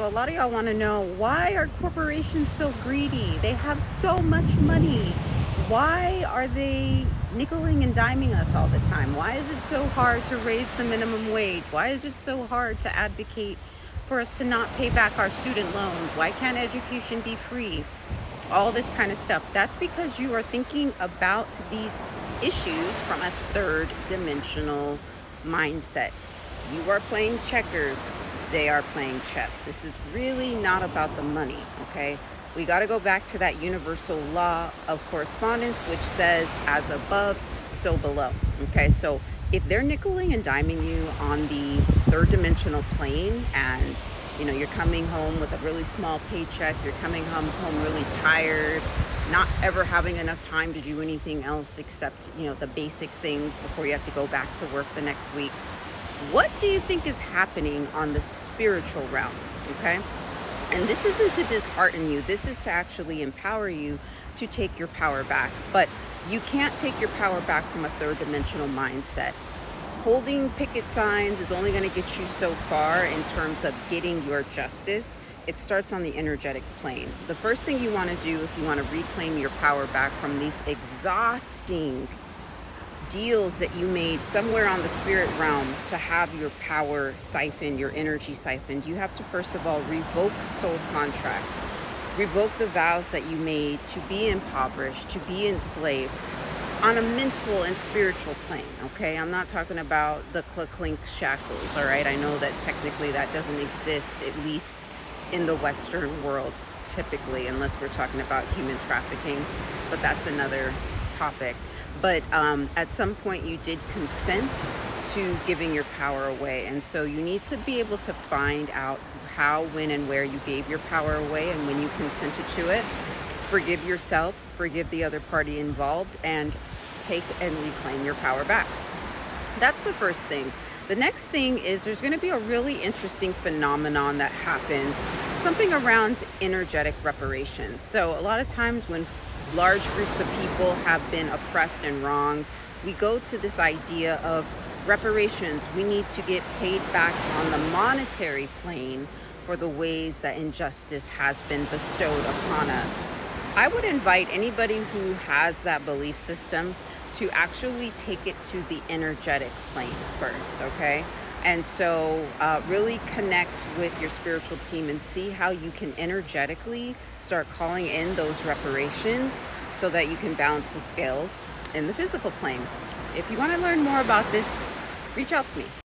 So a lot of y'all want to know why are corporations so greedy? They have so much money. Why are they nickeling and diming us all the time? Why is it so hard to raise the minimum wage? Why is it so hard to advocate for us to not pay back our student loans? Why can't education be free? All this kind of stuff. That's because you are thinking about these issues from a third dimensional mindset. You are playing checkers they are playing chess. This is really not about the money, okay? We got to go back to that universal law of correspondence, which says, as above, so below. Okay, so if they're nickeling and diming you on the third dimensional plane and you know you're coming home with a really small paycheck you're coming home home really tired not ever having enough time to do anything else except you know the basic things before you have to go back to work the next week what do you think is happening on the spiritual realm? Okay. And this isn't to dishearten you, this is to actually empower you to take your power back. But you can't take your power back from a third dimensional mindset. Holding picket signs is only going to get you so far in terms of getting your justice. It starts on the energetic plane. The first thing you want to do if you want to reclaim your power back from these exhausting deals that you made somewhere on the spirit realm to have your power siphoned, your energy siphoned, you have to first of all revoke soul contracts, revoke the vows that you made to be impoverished, to be enslaved on a mental and spiritual plane, okay? I'm not talking about the clink shackles, all right? I know that technically that doesn't exist, at least in the Western world, typically, unless we're talking about human trafficking, but that's another topic but um, at some point you did consent to giving your power away and so you need to be able to find out how when and where you gave your power away and when you consented to it forgive yourself forgive the other party involved and take and reclaim your power back. That's the first thing. The next thing is there's going to be a really interesting phenomenon that happens something around energetic reparations so a lot of times when large groups of people have been oppressed and wronged, we go to this idea of reparations. We need to get paid back on the monetary plane for the ways that injustice has been bestowed upon us. I would invite anybody who has that belief system to actually take it to the energetic plane first, okay? And so, uh, really connect with your spiritual team and see how you can energetically start calling in those reparations so that you can balance the scales in the physical plane. If you want to learn more about this, reach out to me.